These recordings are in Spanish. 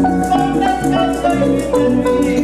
Thank you.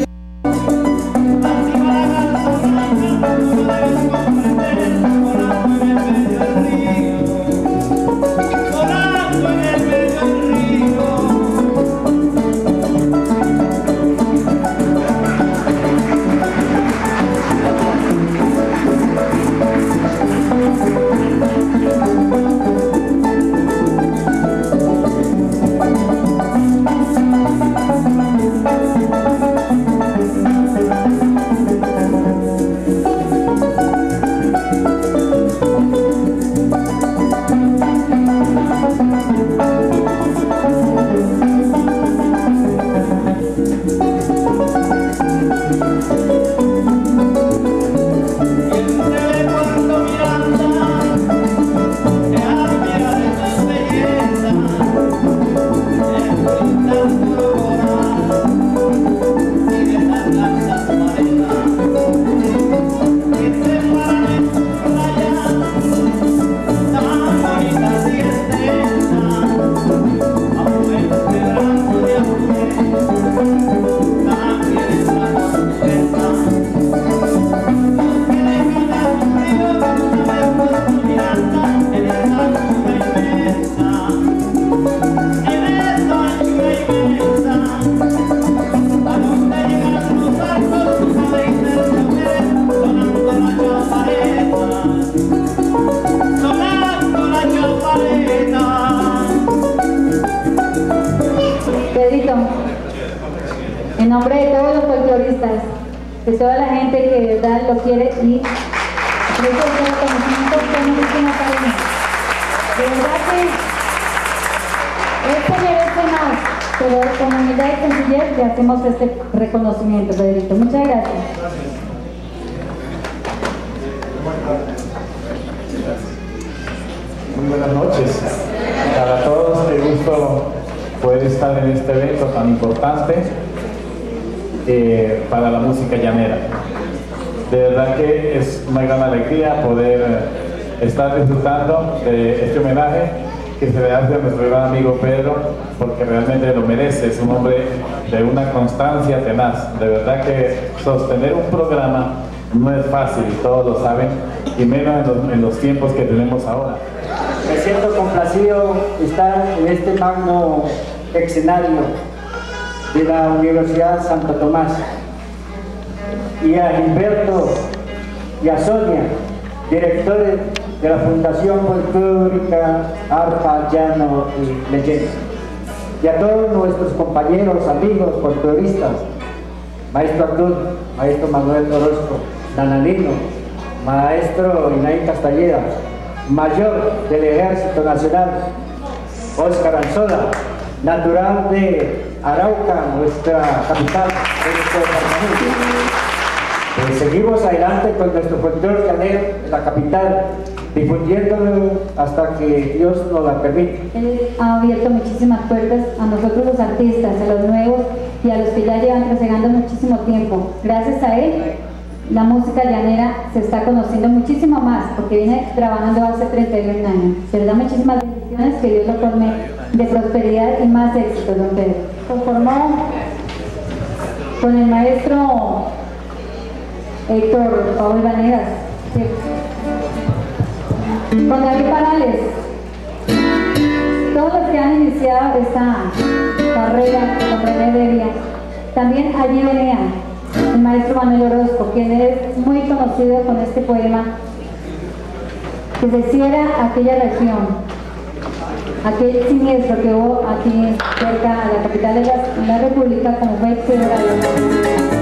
En nombre de todos los folcloristas, de toda la gente que de verdad lo quiere y aprecio este reconocimiento con muchísima cariño. De verdad que esto merece más, pero con humildad y sencillez le hacemos este reconocimiento, Pedrito. Muchas gracias. Muy buenas noches. Para todos, qué gusto poder estar en este evento tan importante eh, para la música llanera. De verdad que es una gran alegría poder estar disfrutando de este homenaje que se le hace a nuestro gran amigo Pedro, porque realmente lo merece, es un hombre de una constancia tenaz. De verdad que sostener un programa no es fácil, todos lo saben, y menos en los, en los tiempos que tenemos ahora. Me siento complacido estar en este magno escenario de la Universidad Santo Tomás y a Gilberto y a Sonia, directores de la Fundación Folclórica Arpa, Llano y Leyenda. Y a todos nuestros compañeros, amigos, folcloristas, Maestro Abdul, Maestro Manuel Orozco, Danalino, Maestro Inaí Castañeda, Mayor del Ejército Nacional, Óscar Anzola, natural de Arauca, nuestra capital, nuestro departamento. Pues seguimos adelante con nuestro folclore llanero en la capital, difundiéndolo hasta que Dios nos la permita. Él ha abierto muchísimas puertas a nosotros los artistas, a los nuevos y a los que ya llevan trasegando muchísimo tiempo. Gracias a él, la música llanera se está conociendo muchísimo más, porque viene trabajando hace 31 años. Se le da muchísimas bendiciones, que Dios lo forme de prosperidad y más éxito, don Pedro. Conformó con el maestro Héctor Paul Vanegas, con David Parales, todos los que han iniciado esta carrera con René Devia, también allí venía el maestro Manuel Orozco, quien es muy conocido con este poema que se cierra aquella región, aquel siniestro que hubo aquí cerca a la capital de la, República como fue Ciudad